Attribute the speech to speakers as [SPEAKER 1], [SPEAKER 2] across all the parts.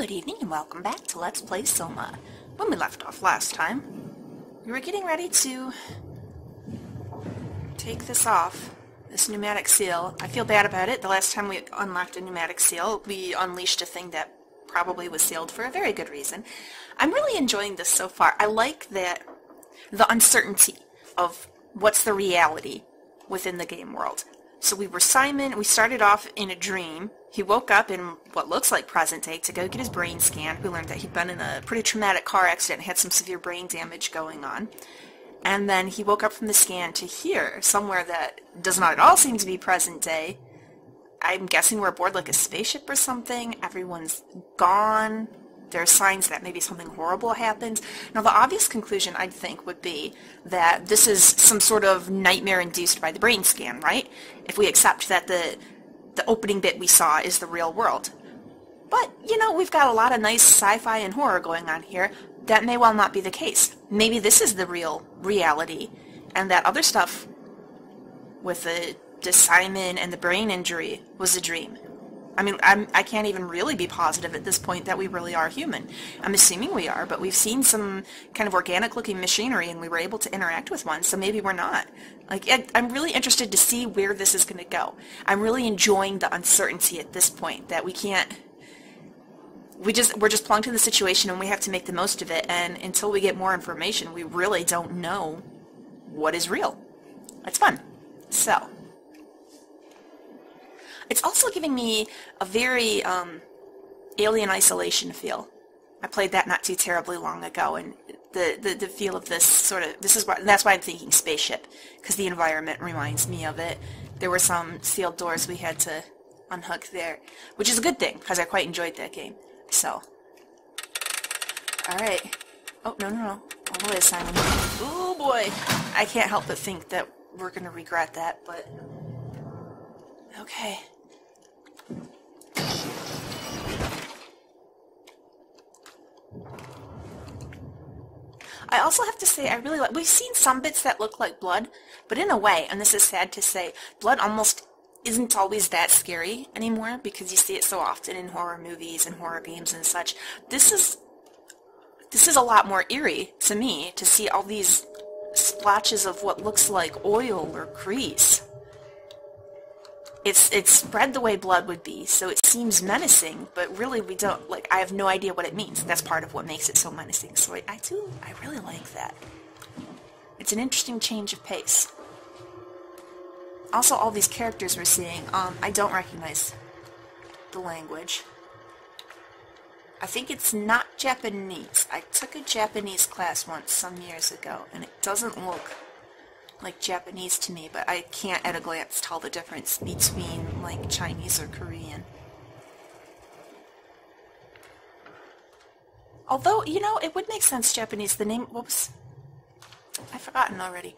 [SPEAKER 1] Good evening and welcome back to Let's Play Soma. When we left off last time, we were getting ready to take this off, this pneumatic seal. I feel bad about it. The last time we unlocked a pneumatic seal, we unleashed a thing that probably was sealed for a very good reason. I'm really enjoying this so far. I like that the uncertainty of what's the reality within the game world. So we were Simon, we started off in a dream. He woke up in what looks like present day to go get his brain scanned. We learned that he'd been in a pretty traumatic car accident and had some severe brain damage going on. And then he woke up from the scan to here, somewhere that does not at all seem to be present day. I'm guessing we're aboard like a spaceship or something. Everyone's gone there are signs that maybe something horrible happened. Now, the obvious conclusion, I'd think, would be that this is some sort of nightmare induced by the brain scan, right? If we accept that the, the opening bit we saw is the real world. But, you know, we've got a lot of nice sci-fi and horror going on here. That may well not be the case. Maybe this is the real reality, and that other stuff with the, the Simon and the brain injury was a dream. I mean, I'm, I can't even really be positive at this point that we really are human. I'm assuming we are, but we've seen some kind of organic-looking machinery, and we were able to interact with one, so maybe we're not. Like, I'm really interested to see where this is going to go. I'm really enjoying the uncertainty at this point that we can't. We just we're just plunked in the situation, and we have to make the most of it. And until we get more information, we really don't know what is real. It's fun. So. It's also giving me a very um, Alien Isolation feel. I played that not too terribly long ago, and the, the, the feel of this sort of this is why that's why I'm thinking spaceship because the environment reminds me of it. There were some sealed doors we had to unhook there, which is a good thing because I quite enjoyed that game. So, all right. Oh no no no! Oh, all the way, Simon. Oh boy! I can't help but think that we're gonna regret that, but okay. I also have to say I really like, we've seen some bits that look like blood, but in a way, and this is sad to say, blood almost isn't always that scary anymore because you see it so often in horror movies and horror games and such. This is, this is a lot more eerie to me to see all these splotches of what looks like oil or grease it's it's spread the way blood would be, so it seems menacing, but really we don't like I have no idea what it means. That's part of what makes it so menacing. So I, I do I really like that. It's an interesting change of pace. Also all these characters we're seeing, um, I don't recognize the language. I think it's not Japanese. I took a Japanese class once some years ago, and it doesn't look like Japanese to me, but I can't at a glance tell the difference between like Chinese or Korean. Although, you know, it would make sense Japanese. The name, whoops, I've forgotten already.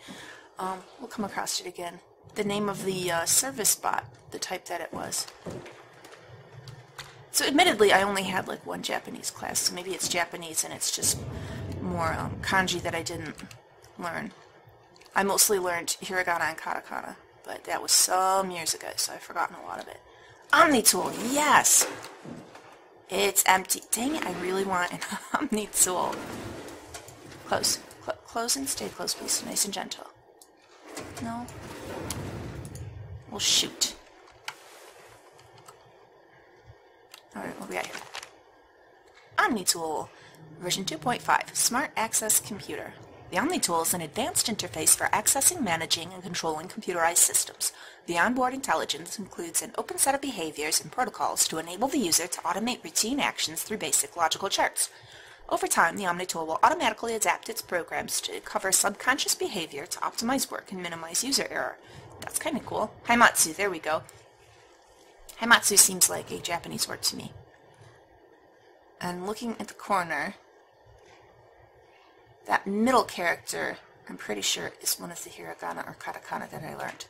[SPEAKER 1] Um, we'll come across it again. The name of the uh, service bot, the type that it was. So admittedly, I only had like one Japanese class, so maybe it's Japanese and it's just more um, kanji that I didn't learn. I mostly learned hiragana and katakana, but that was some years ago, so I've forgotten a lot of it. Omni-tool, yes! It's empty. Dang it, I really want an Omni-tool. Close. Cl close and stay close, please. Nice and gentle. No? Well, shoot. Alright, what we got here? Omni-tool, version 2.5, Smart Access Computer. The OmniTool is an advanced interface for accessing, managing, and controlling computerized systems. The onboard intelligence includes an open set of behaviors and protocols to enable the user to automate routine actions through basic logical charts. Over time, the OmniTool will automatically adapt its programs to cover subconscious behavior to optimize work and minimize user error. That's kind of cool. Haimatsu, there we go. Haimatsu seems like a Japanese word to me. And looking at the corner, that middle character, I'm pretty sure, is one of the hiragana or katakana that I learned.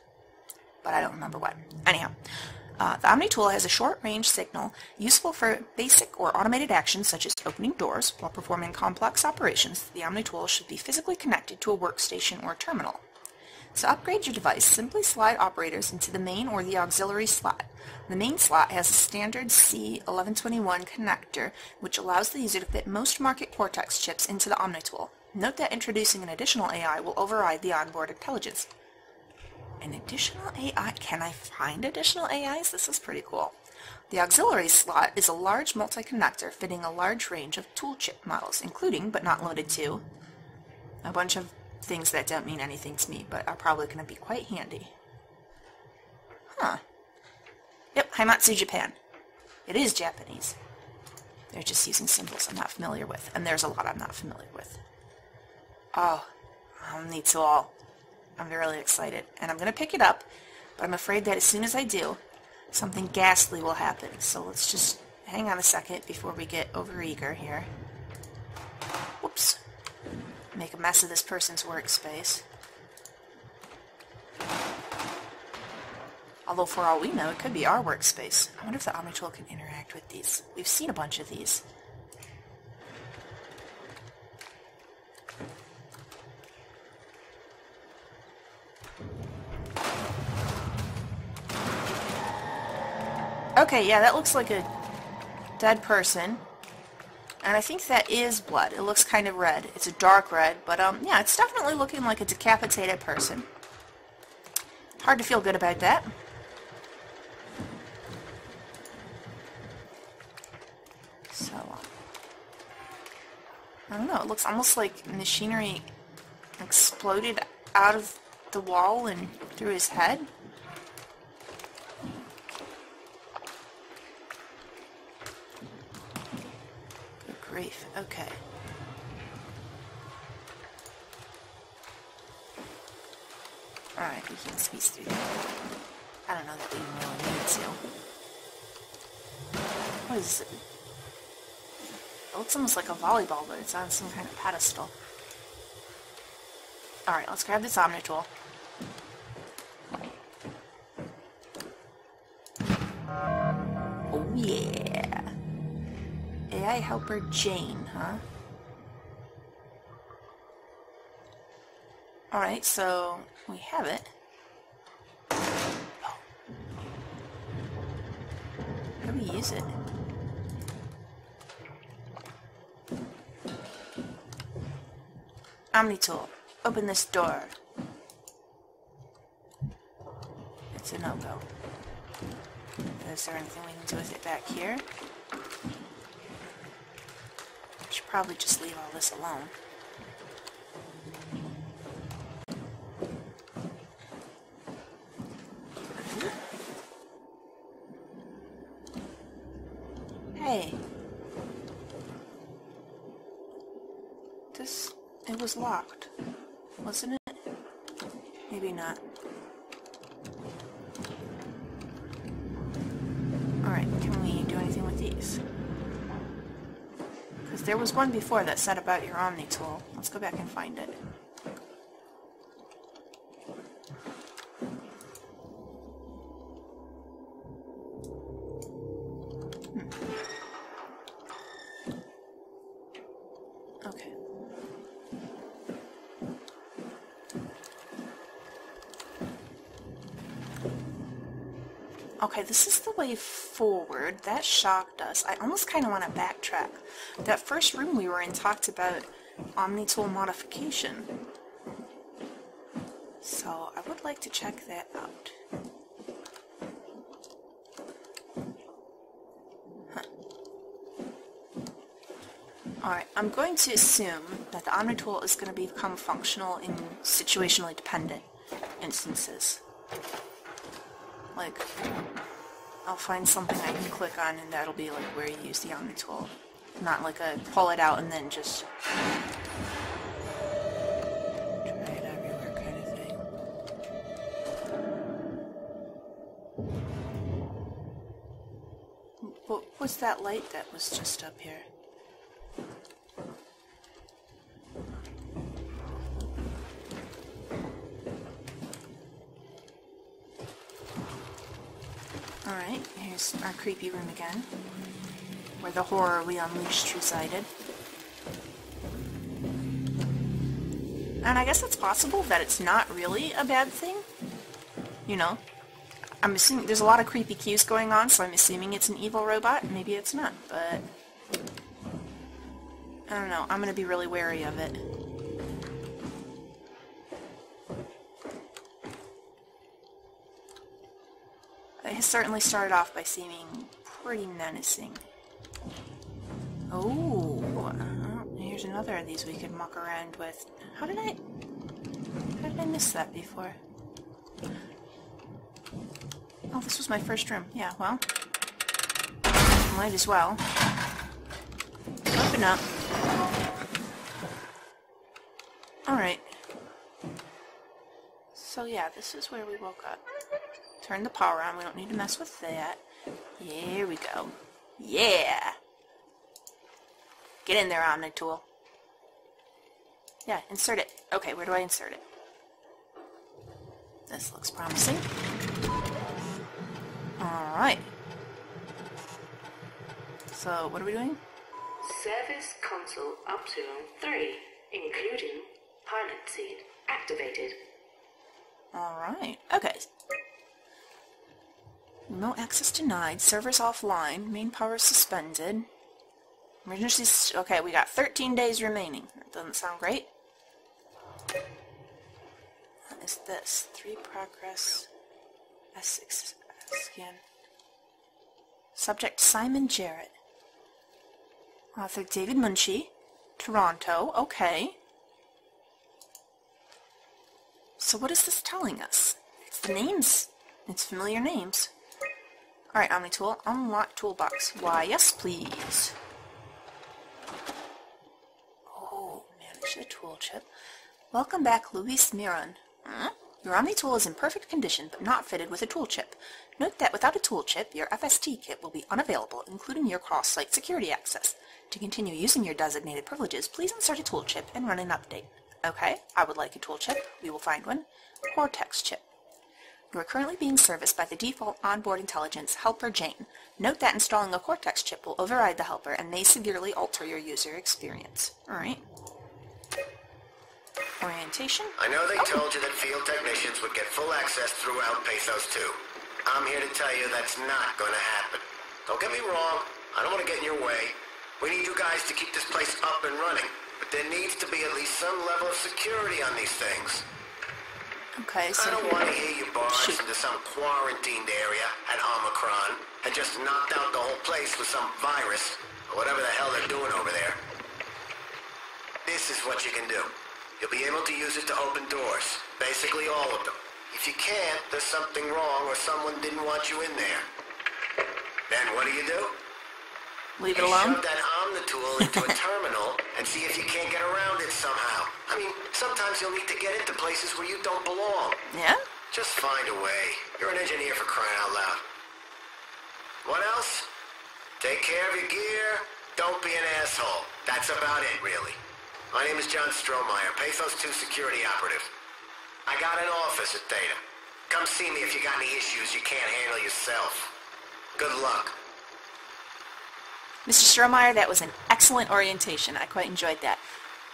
[SPEAKER 1] But I don't remember what. Anyhow, uh, the Omni tool has a short-range signal useful for basic or automated actions such as opening doors. While performing complex operations, the Omni tool should be physically connected to a workstation or terminal. To upgrade your device, simply slide operators into the main or the auxiliary slot. The main slot has a standard C1121 connector, which allows the user to fit most market Cortex chips into the OmniTool. Note that introducing an additional AI will override the onboard intelligence. An additional AI? Can I find additional AIs? This is pretty cool. The auxiliary slot is a large multi-connector fitting a large range of tool chip models, including, but not limited to, a bunch of things that don't mean anything to me, but are probably going to be quite handy. Huh. Yep, Haimatsu Japan. It is Japanese. They're just using symbols I'm not familiar with, and there's a lot I'm not familiar with. Oh, Omnitool. I'm really excited, and I'm going to pick it up, but I'm afraid that as soon as I do, something ghastly will happen. So let's just hang on a second before we get overeager here. Whoops. Make a mess of this person's workspace. Although for all we know, it could be our workspace. I wonder if the OmniTool can interact with these. We've seen a bunch of these. Okay, yeah, that looks like a dead person. And I think that is blood. It looks kind of red. It's a dark red, but um, yeah, it's definitely looking like a decapitated person. Hard to feel good about that. So, I don't know, it looks almost like machinery exploded out of the wall and through his head. Grief. Okay. Alright, we can squeeze through that. I don't know that we really need to. What is it? It looks almost like a volleyball, but it's on some kind of pedestal. Alright, let's grab this Omnitool. AI helper Jane, huh? Alright, so we have it. Oh. How do we use it? Omnitool, open this door. It's a no-go. Is there anything we can do with it back here? Probably just leave all this alone. Hey. This... it was locked, wasn't it? Maybe not. Alright, can we do anything with these? There was one before that said about your Omni tool. Let's go back and find it. Hmm. Okay. Okay, this is the way forward. That shocked us. I almost kind of want to backtrack. That first room we were in talked about OmniTool modification. So I would like to check that out. Alright, I'm going to assume that the OmniTool is going to become functional in situationally dependent instances. Like, I'll find something I can click on and that'll be like where you use the Omni tool. Not like a pull it out and then just. What was that light that was just up here? Our creepy room again, where the horror we unleashed resided. And I guess it's possible that it's not really a bad thing. You know, I'm assuming there's a lot of creepy cues going on, so I'm assuming it's an evil robot. Maybe it's not, but I don't know. I'm gonna be really wary of it. Has certainly started off by seeming pretty menacing. Oh, here's another of these we could muck around with. How did I... How did I miss that before? Oh, this was my first room. Yeah, well. Might as well. Open up. Alright. So yeah, this is where we woke up. Turn the power on. We don't need to mess with that. Here we go. Yeah! Get in there, Omnitool. Yeah, insert it. Okay, where do I insert it? This looks promising. Alright. So, what are we doing?
[SPEAKER 2] Service console Upsilon 3, including pilot seat, activated.
[SPEAKER 1] Alright. Okay. Remote access denied. Servers offline. Main power suspended. Emergency... Okay, we got 13 days remaining. That doesn't sound great. What is this? 3 progress... S6 scan. Subject Simon Jarrett. Author David Munshi. Toronto. Okay. So what is this telling us? It's the names. It's familiar names. Alright, Omnitool, unlock toolbox. Why, yes please. Oh, manage the tool chip. Welcome back, Luis Miron. Hmm? Your Omnitool is in perfect condition, but not fitted with a tool chip. Note that without a tool chip, your FST kit will be unavailable, including your cross-site security access. To continue using your designated privileges, please insert a tool chip and run an update. Okay, I would like a tool chip. We will find one. Cortex chip. You are currently being serviced by the default onboard intelligence Helper Jane. Note that installing a Cortex chip will override the Helper and may severely alter your user experience. Alright. Orientation?
[SPEAKER 3] I know they oh. told you that field technicians would get full access throughout Pathos 2. I'm here to tell you that's not going to happen. Don't get me wrong, I don't want to get in your way. We need you guys to keep this place up and running, but there needs to be at least some level of security on these things.
[SPEAKER 1] Okay, so...
[SPEAKER 3] I don't want to hear you barge Shoot. into some quarantined area at Omicron and just knocked out the whole place with some virus, or whatever the hell they're doing over there. This is what you can do. You'll be able to use it to open doors. Basically all of them. If you can't, there's something wrong or someone didn't want you in there. Then what do you do?
[SPEAKER 1] Leave it alone?
[SPEAKER 3] That Omnitool into a terminal and see if you can't get around it somehow. I mean, sometimes you'll need to get into places where you don't belong.
[SPEAKER 1] Yeah?
[SPEAKER 3] Just find a way. You're an engineer for crying out loud. What else? Take care of your gear. Don't be an asshole. That's about it, really. My name is John Strohmeyer, Pathos 2 security operative. I got an office at Theta. Come see me if you got any issues you can't handle yourself. Good luck.
[SPEAKER 1] Mr. Strohmeyer, that was an excellent orientation. I quite enjoyed that.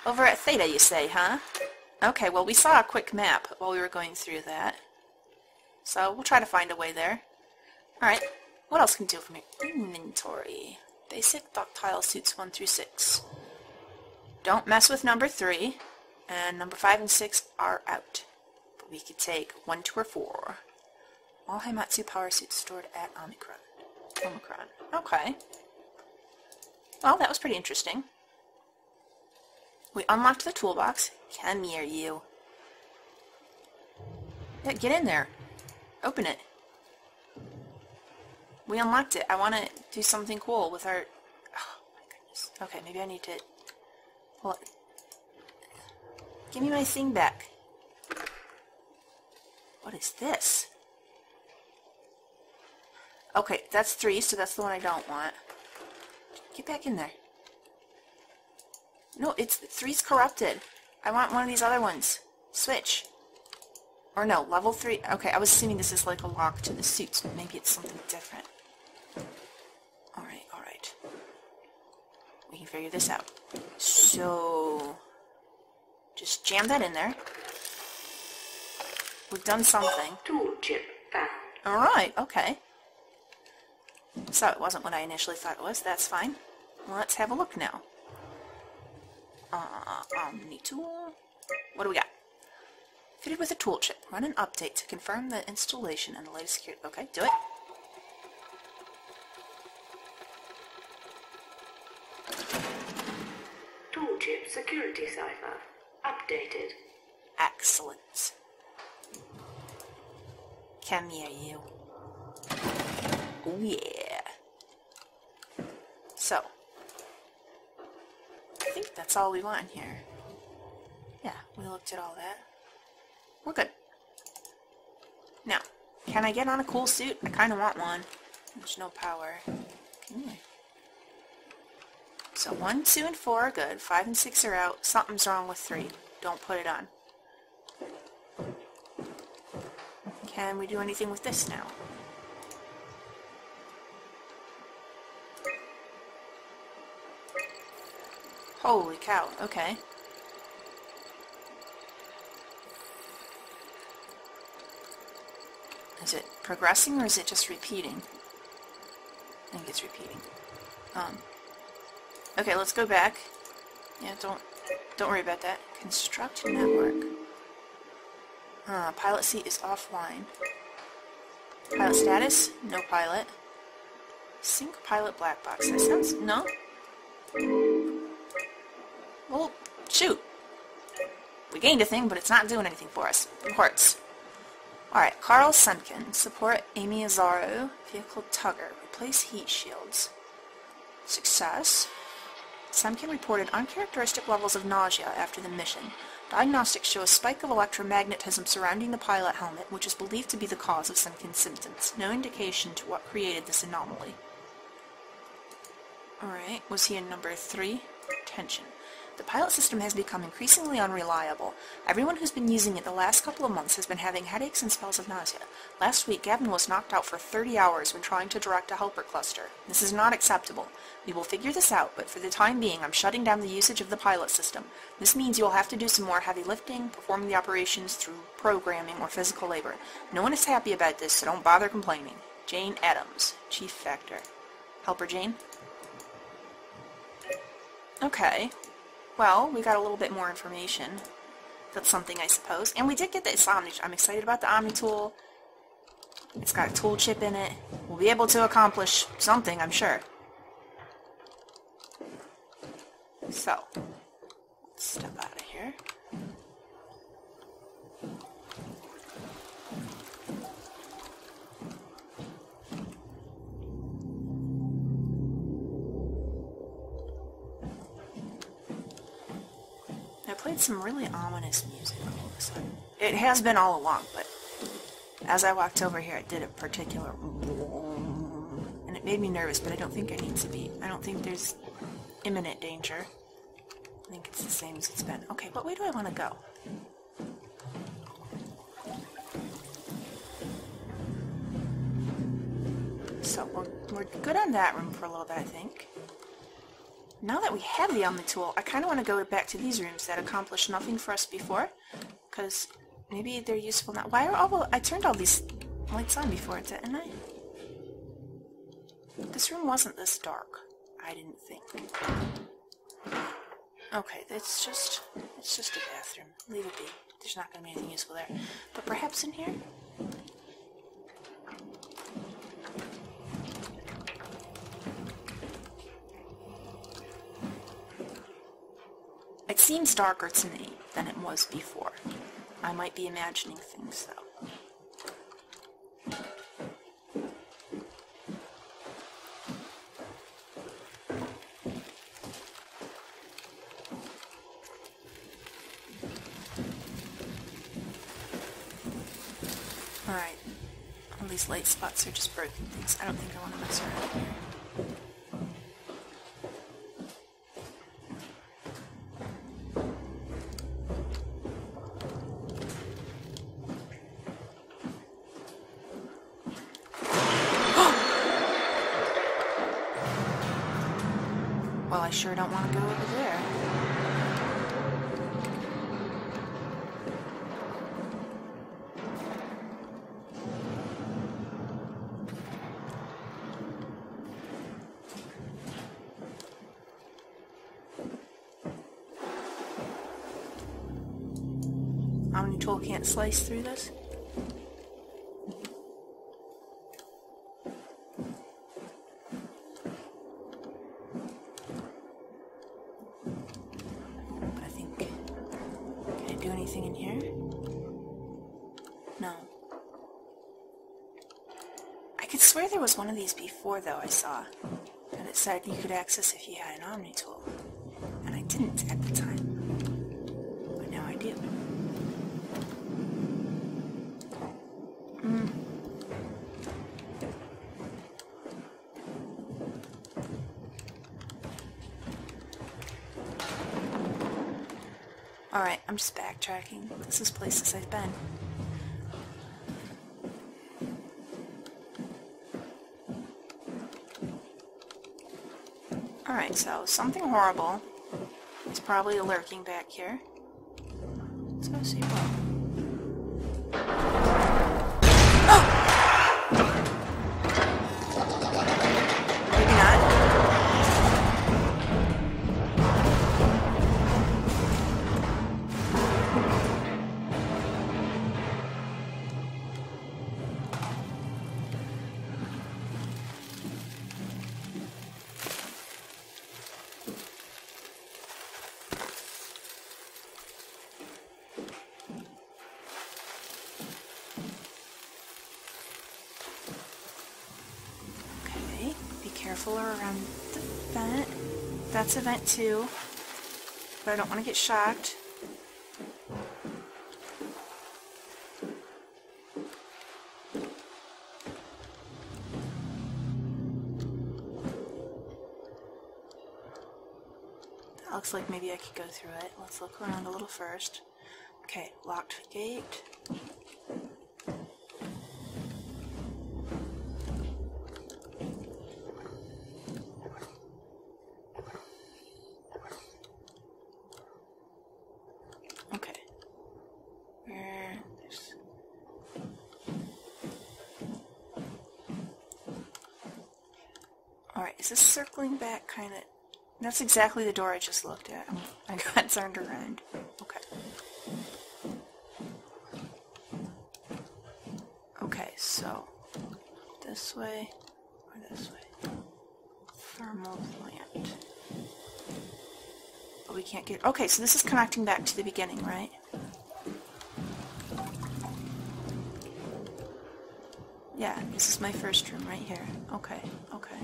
[SPEAKER 1] Over at Theta, you say, huh? Okay, well, we saw a quick map while we were going through that. So we'll try to find a way there. Alright, what else can we do for me? Inventory. Basic ductile suits 1 through 6. Don't mess with number 3. And number 5 and 6 are out. But we could take 1, 2, or 4. All Haimatsu power suits stored at Omicron. Omicron. Okay. Well, that was pretty interesting. We unlocked the toolbox. Come here, you. Yeah, get in there. Open it. We unlocked it. I want to do something cool with our... Oh, my goodness. Okay, maybe I need to... Well, give me my thing back. What is this? Okay, that's three, so that's the one I don't want. Get back in there. No, it's three's corrupted. I want one of these other ones. Switch. Or no, level three. Okay, I was assuming this is like a lock to the suits, but maybe it's something different. Alright, alright. We can figure this out. So, just jam that in there. We've done something.
[SPEAKER 2] Tool chip found.
[SPEAKER 1] Alright, okay. So it wasn't what I initially thought it was. That's fine. Let's have a look now. Uh, Omni tool. What do we got? Fitted with a tool chip. Run an update to confirm the installation and the latest security. Okay, do it.
[SPEAKER 2] Toolchip security cipher. Updated.
[SPEAKER 1] Excellent. Come here, you. Oh, yeah. So, I think that's all we want in here. Yeah, we looked at all that. We're good. Now, can I get on a cool suit? I kind of want one. There's no power. So 1, 2, and 4 are good. 5 and 6 are out. Something's wrong with 3. Don't put it on. Can we do anything with this now? Holy cow, okay. Is it progressing or is it just repeating? I think it's repeating. Um, okay, let's go back. Yeah, don't don't worry about that. Construct network. Uh, pilot seat is offline. Pilot status? No pilot. Sync pilot black box. That sounds... No? Gained a thing, but it's not doing anything for us. Reports. Alright, Carl Semken. Support Amy Azzaro. Vehicle Tugger. Replace heat shields. Success. Semken reported uncharacteristic levels of nausea after the mission. Diagnostics show a spike of electromagnetism surrounding the pilot helmet, which is believed to be the cause of Semken's symptoms. No indication to what created this anomaly. Alright, was he in number three? Tension. The pilot system has become increasingly unreliable. Everyone who's been using it the last couple of months has been having headaches and spells of nausea. Last week, Gavin was knocked out for 30 hours when trying to direct a helper cluster. This is not acceptable. We will figure this out, but for the time being, I'm shutting down the usage of the pilot system. This means you'll have to do some more heavy lifting, performing the operations through programming or physical labor. No one is happy about this, so don't bother complaining. Jane Adams, Chief Factor. Helper Jane? Okay. Well, we got a little bit more information. That's something, I suppose. And we did get this Omni... I'm excited about the Omni tool. It's got a tool chip in it. We'll be able to accomplish something, I'm sure. So, step out of here. Played some really ominous music all of a sudden. It has been all along, but as I walked over here, it did a particular and it made me nervous, but I don't think I need to be. I don't think there's imminent danger. I think it's the same as it's been. Okay, what way do I want to go? So we're, we're good on that room for a little bit, I think. Now that we have the Omni tool, I kind of want to go back to these rooms that accomplished nothing for us before, because maybe they're useful now. Why are all I turned all these lights on before, didn't I? This room wasn't this dark. I didn't think. Okay, it's just it's just a bathroom. Leave it be. There's not going to be anything useful there. But perhaps in here? It seems darker to me than it was before. I might be imagining things, though. Alright. All these light spots are just broken things. I don't think I want to mess around here. sure don't want to go over there. Omnitool can't slice through this? Before, though, I saw. And it said you could access if you had an Omni tool. And I didn't at the time. But now I do. Hmm. Alright, I'm just backtracking. This is places I've been. Alright, so something horrible is probably lurking back here. Let's go see what. Careful around the vent. That's a vent too, but I don't want to get shocked. That looks like maybe I could go through it. Let's look around a little first. Okay, locked gate. That's exactly the door I just looked at. I'm- got turned around. Okay. Okay, so... This way, or this way? Thermal plant. But we can't get... Okay, so this is connecting back to the beginning, right? Yeah, this is my first room right here. Okay, okay.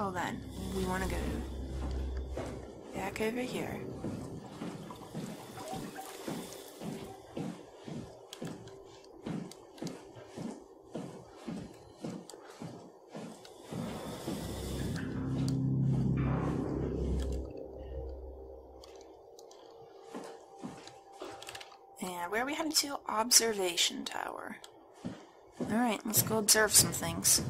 [SPEAKER 1] So then, we want to go back over here. And where are we headed to? Observation Tower. Alright, let's go observe some things.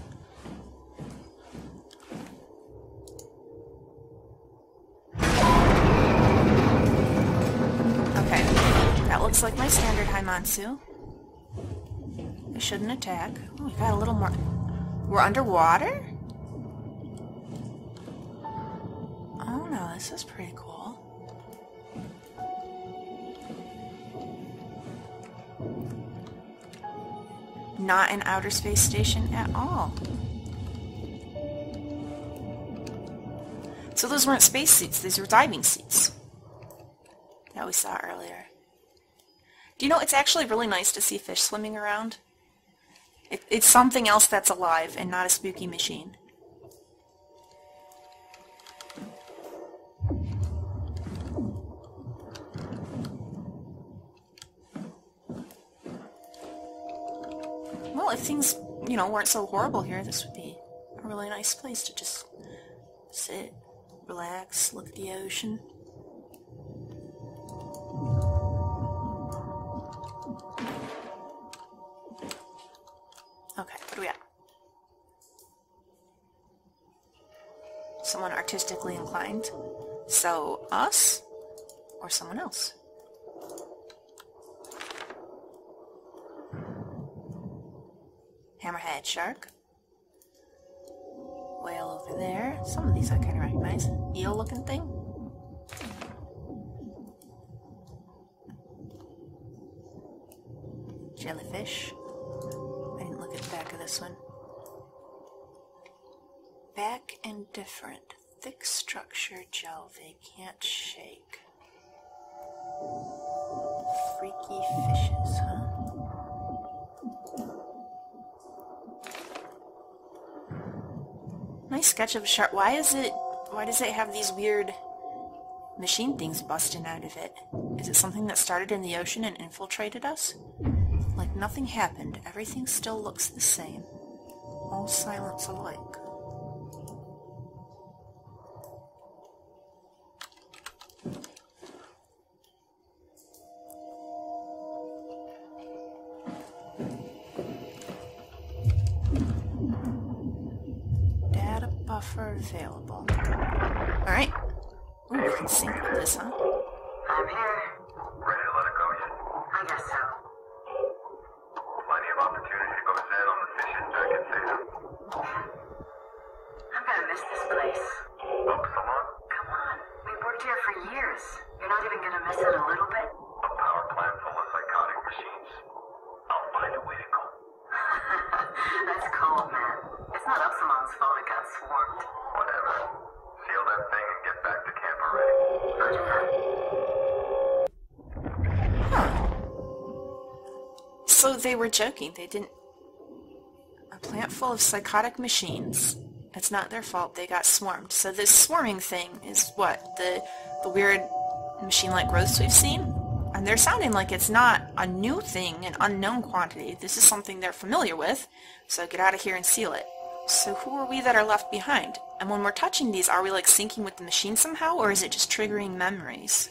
[SPEAKER 1] Standard Haimatsu. We shouldn't attack. Oh, we got a little more. We're underwater? Oh no, this is pretty cool. Not an outer space station at all. So those weren't space seats, these were diving seats. That we saw earlier. Do you know, it's actually really nice to see fish swimming around. It, it's something else that's alive and not a spooky machine. Well, if things, you know, weren't so horrible here, this would be a really nice place to just sit, relax, look at the ocean. Okay, what do we got? Someone artistically inclined. So, us? Or someone else? Hammerhead shark. Whale over There. Some of these I kind of recognize. Eel-looking thing. Jellyfish. This one. Back and different. Thick structure gel they can't shake. Freaky fishes, huh? Nice sketch of a shark. Why is it, why does it have these weird machine things busting out of it? Is it something that started in the ocean and infiltrated us? Like nothing happened. Everything still looks the same. All silence alike. Joking. They didn't. A plant full of psychotic machines. It's not their fault. They got swarmed. So this swarming thing is what the the weird machine-like growths we've seen. And they're sounding like it's not a new thing, an unknown quantity. This is something they're familiar with. So get out of here and seal it. So who are we that are left behind? And when we're touching these, are we like syncing with the machine somehow, or is it just triggering memories?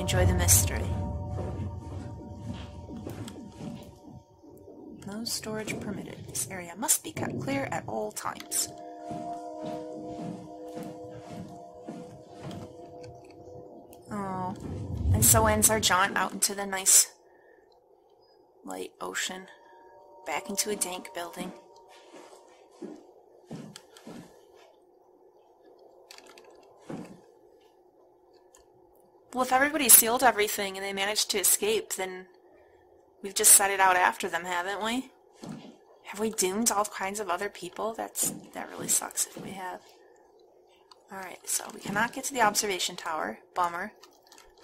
[SPEAKER 1] Enjoy the mystery. No storage permitted. This area must be kept clear at all times. Oh. And so ends our jaunt out into the nice light ocean. Back into a dank building. Well, if everybody sealed everything and they managed to escape, then we've just set it out after them, haven't we? Have we doomed all kinds of other people? That's that really sucks if we have. Alright, so we cannot get to the observation tower. Bummer.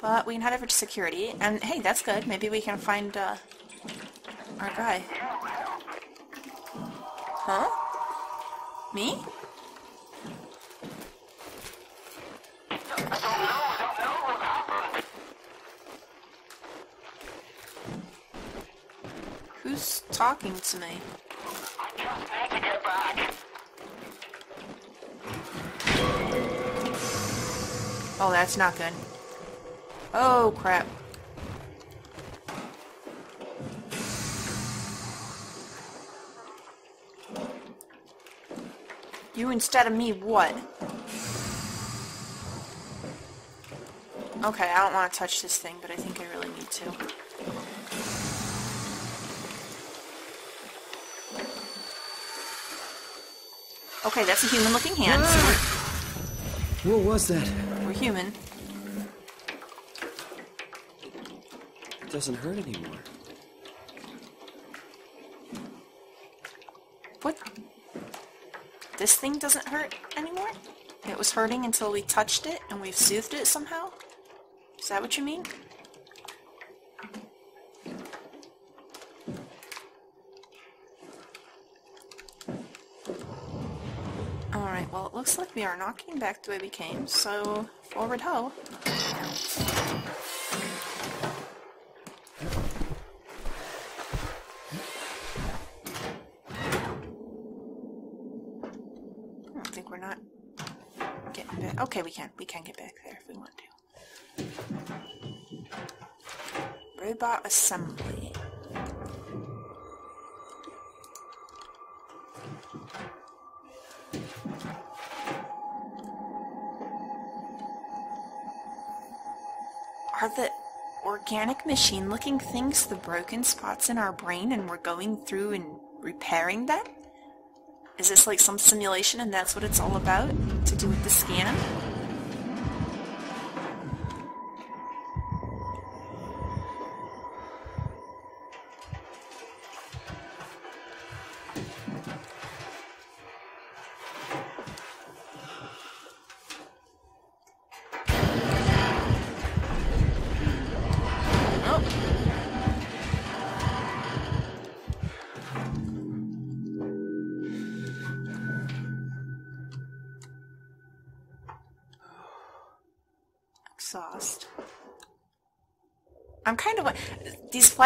[SPEAKER 1] But we can head over to security. And hey, that's good. Maybe we can find uh, our guy. Huh? Me? Who's talking to me? Oh, that's not good. Oh, crap. You instead of me, what? Okay, I don't want to touch this thing, but I think I really need to. Okay, that's a human-looking hand. so
[SPEAKER 4] What was that?
[SPEAKER 1] we're human.
[SPEAKER 4] It doesn't hurt anymore.
[SPEAKER 1] What? This thing doesn't hurt anymore? It was hurting until we touched it and we've soothed it somehow? Is that what you mean? We are getting back the way we came, so forward ho. I don't think we're not getting back. Okay, we can. We can get back there if we want to. Robot assembly. Are the organic machine looking things, the broken spots in our brain, and we're going through and repairing them? Is this like some simulation and that's what it's all about? To do with the scan?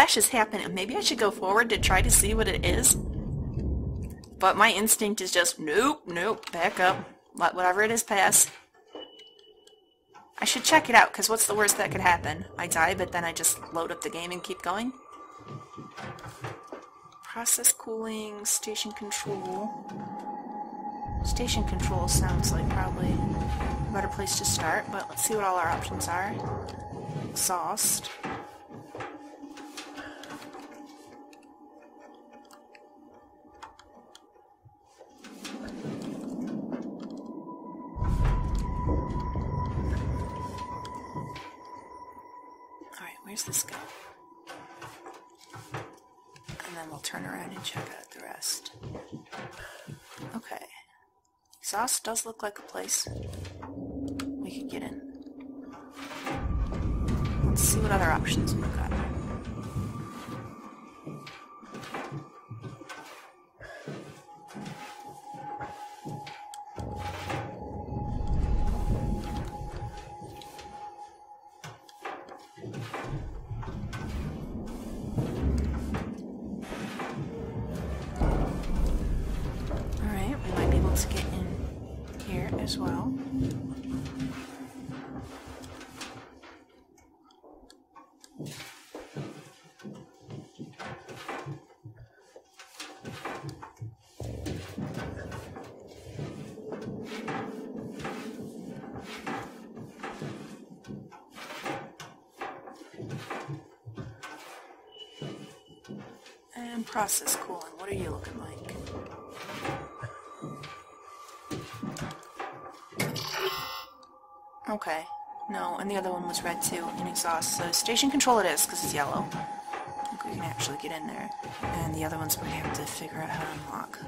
[SPEAKER 1] Flashes happen, and maybe I should go forward to try to see what it is. But my instinct is just, nope, nope, back up. Let whatever it is pass. I should check it out, because what's the worst that could happen? I die, but then I just load up the game and keep going? Process cooling, station control. Station control sounds like probably a better place to start, but let's see what all our options are. Exhaust. Does look like a place we could get in. Let's see what other options we've got. Process cooling, what are you looking like? Okay. No, and the other one was red too, in exhaust. So station control it is, because it's yellow. I think we can actually get in there. And the other ones we have to figure out how to unlock.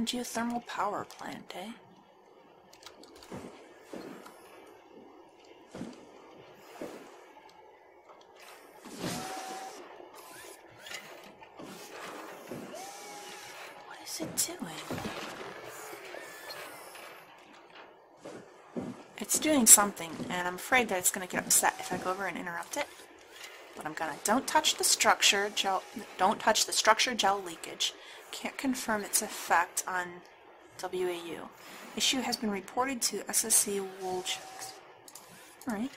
[SPEAKER 1] The Geothermal Power Plant, eh? What is it doing? It's doing something, and I'm afraid that it's going to get upset if I go over and interrupt it. But I'm gonna. Don't touch the structure gel. Don't touch the structure gel leakage. Can't confirm its effect on WAU. Issue has been reported to SSC Wolchecks. Alright.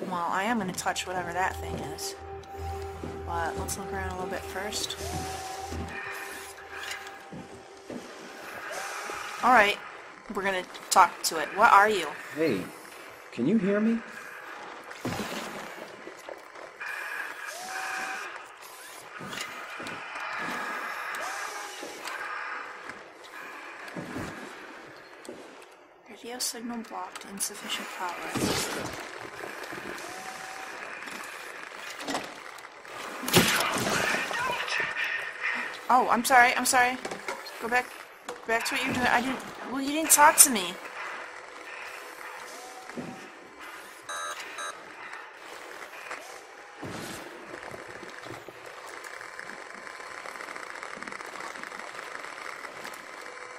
[SPEAKER 1] Well, I am going to touch whatever that thing is. But let's look around a little bit first. Alright, we're going to talk to it. What are you?
[SPEAKER 4] Hey, can you hear me?
[SPEAKER 1] signal blocked, insufficient power. Oh, I'm sorry, I'm sorry. Go back back to what you're doing. I didn't well you didn't talk to me.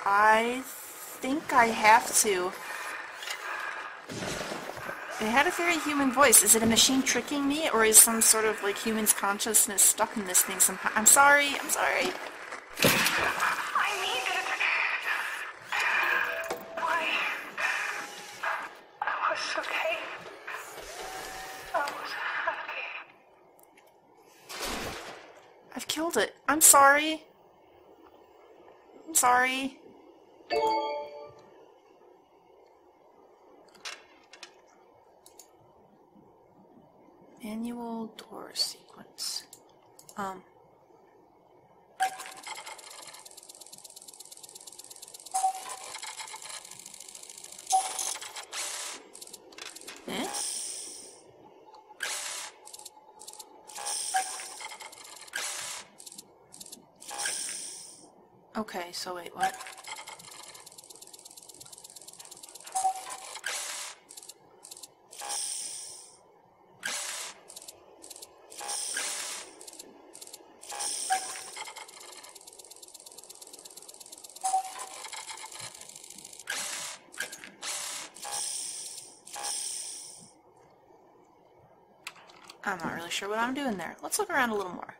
[SPEAKER 1] I think I have to. It had a very human voice. Is it a machine tricking me, or is some sort of like human's consciousness stuck in this thing somehow? I'm sorry. I'm sorry.
[SPEAKER 5] I need it. Why? I was okay. I was happy.
[SPEAKER 1] I've killed it. I'm sorry. I'm sorry. Manual door sequence. Um. Okay, so wait, what? I'm not really sure what I'm doing there. Let's look around a little more.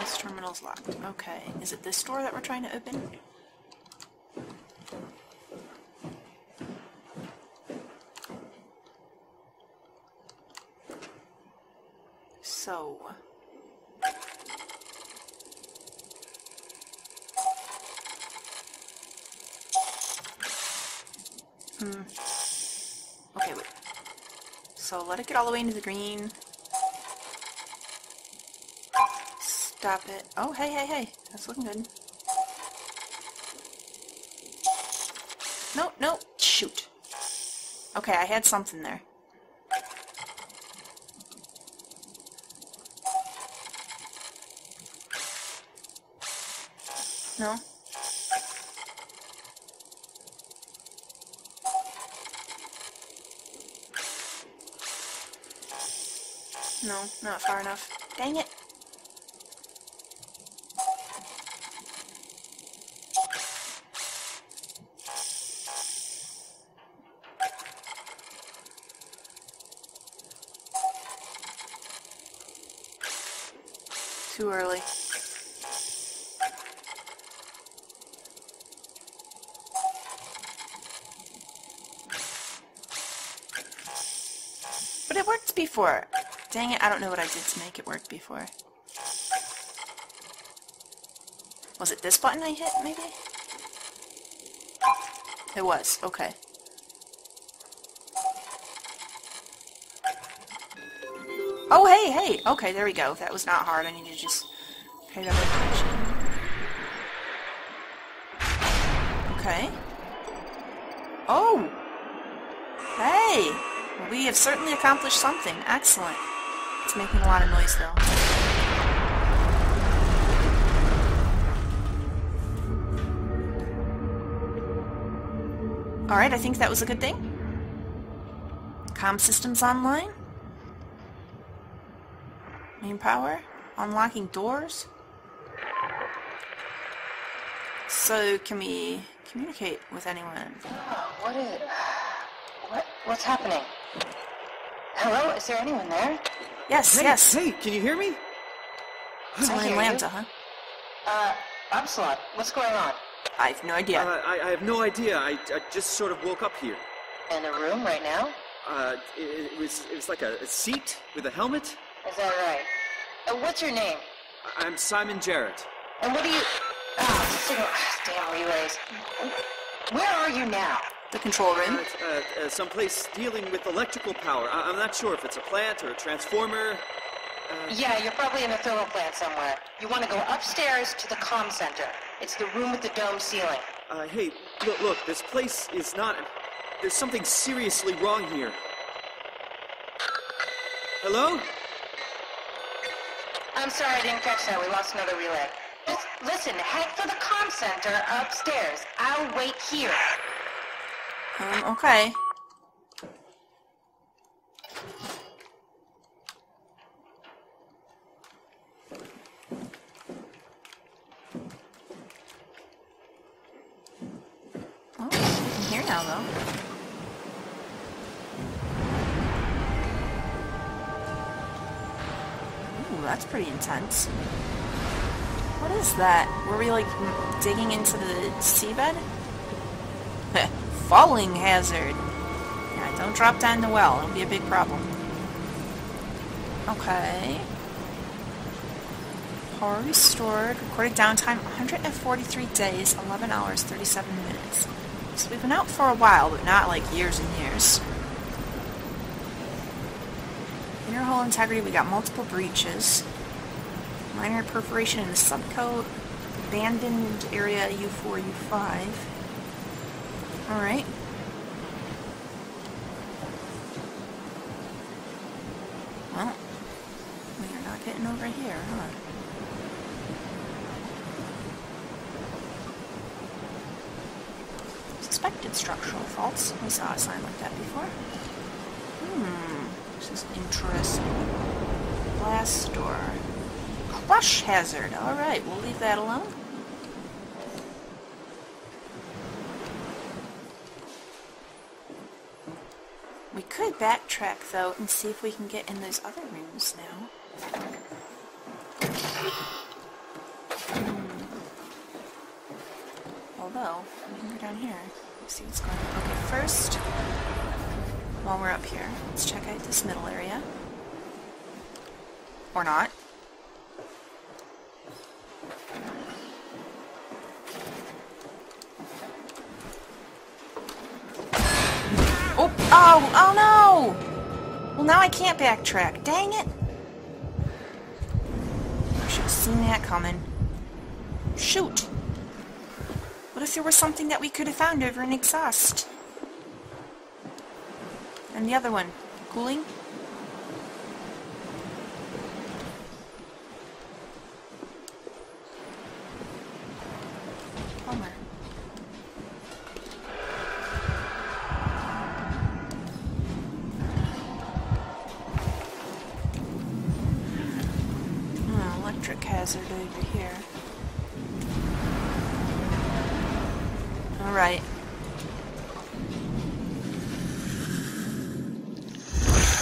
[SPEAKER 1] This terminal's locked. Okay. Is it this door that we're trying to open? So... Hmm. Okay, wait. So let it get all the way into the green. Stop it. Oh, hey, hey, hey. That's looking good. Nope, nope. Shoot. Okay, I had something there. No? No, not far enough. Dang it. Too early. But it worked before. Dang it, I don't know what I did to make it work before. Was it this button I hit, maybe? It was, okay. Oh, hey, hey! Okay, there we go. That was not hard. I need to just pay that attention. Okay. Oh! Hey! We have certainly accomplished something. Excellent. It's making a lot of noise, though. Alright, I think that was a good thing. Com systems online. Main power. Unlocking doors. So, can we communicate with anyone?
[SPEAKER 6] What is... What, what's happening? Hello? Is there anyone there?
[SPEAKER 1] Yes,
[SPEAKER 4] Hey,
[SPEAKER 1] yes.
[SPEAKER 4] hey, can you hear me?
[SPEAKER 1] Someone in
[SPEAKER 6] hear you.
[SPEAKER 1] Huh?
[SPEAKER 6] Uh, Upsilon, what's going on?
[SPEAKER 1] I have no idea.
[SPEAKER 4] Uh, I, I have no idea. I, I just sort of woke up here.
[SPEAKER 6] In a room right now?
[SPEAKER 4] Uh, it, it was it was like a, a seat with a helmet.
[SPEAKER 6] Is that right? Uh, what's your name?
[SPEAKER 4] I- I'm Simon Jarrett.
[SPEAKER 6] And what do you... Ah, signal... Damn relays. Where are you now?
[SPEAKER 1] The control room.
[SPEAKER 4] Uh, uh, uh, someplace dealing with electrical power. I, I'm not sure if it's a plant or a transformer.
[SPEAKER 6] Yeah, you're probably in a thermal plant somewhere. You want to go upstairs to the comm center. It's the room with the dome ceiling.
[SPEAKER 4] Uh, hey, look, look, this place is not. There's something seriously wrong here. Hello?
[SPEAKER 6] I'm sorry, I didn't catch that. We lost another relay. Just listen, head for the comm center upstairs. I'll wait here.
[SPEAKER 1] Um, okay. Oh, I can hear now, though. Ooh, that's pretty intense. What is that? Were we, like, digging into the seabed? Falling hazard. Yeah, don't drop down the well. It'll be a big problem. Okay. Power restored. Recorded downtime 143 days, 11 hours, 37 minutes. So we've been out for a while, but not like years and years. Inner hull integrity, we got multiple breaches. Minor perforation in the subcoat. Abandoned area U4, U5. Alright. Well, we are not getting over here, huh? Suspected structural faults. We saw a sign like that before. Hmm, this is interesting. Glass door. Crush hazard. Alright, we'll leave that alone. We could backtrack though and see if we can get in those other rooms now. Hmm. Although, we can go down here. See what's going on. Okay, first, while we're up here, let's check out this middle area. Or not. Oh, oh, oh no! Now I can't backtrack. Dang it! I should have seen that coming. Shoot! What if there was something that we could have found over in exhaust? And the other one, cooling? Electric hazard over here. Alright.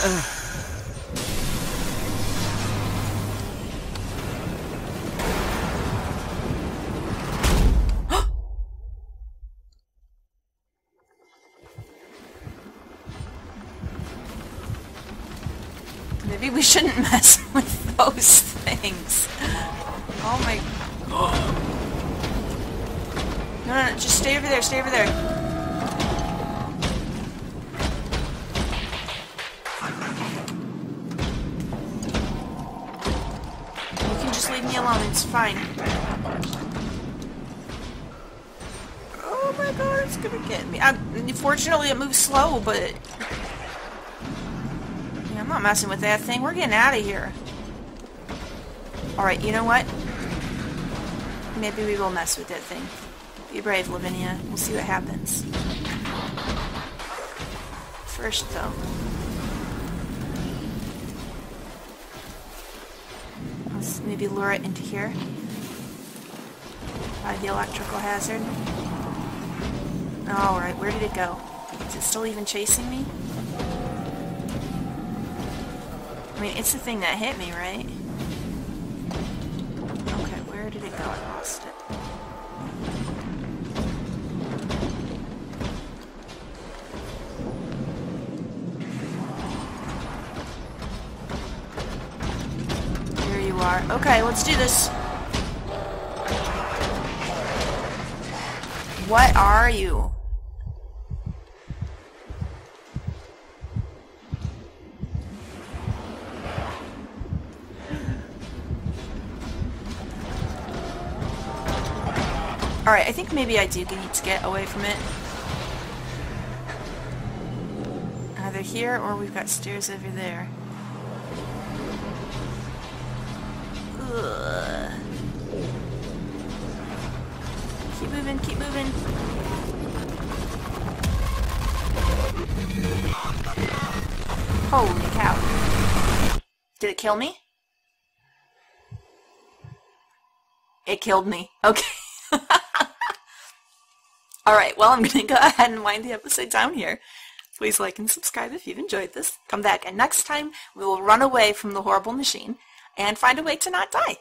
[SPEAKER 1] Maybe it moves slow, but... Yeah, I'm not messing with that thing. We're getting out of here. Alright, you know what? Maybe we will mess with that thing. Be brave, Lavinia. We'll see what happens. First, though. Let's maybe lure it into here. By the electrical hazard. Alright, where did it go? Is it still even chasing me? I mean, it's the thing that hit me, right? Okay, where did it go? I lost it. Here you are. Okay, let's do this. What are you? I think maybe I do need to get away from it. Either here or we've got stairs over there. Ugh. Keep moving, keep moving. Holy cow. Did it kill me? It killed me. Okay. All right, well, I'm going to go ahead and wind the episode down here. Please like and subscribe if you've enjoyed this. Come back, and next time we will run away from the horrible machine and find a way to not die.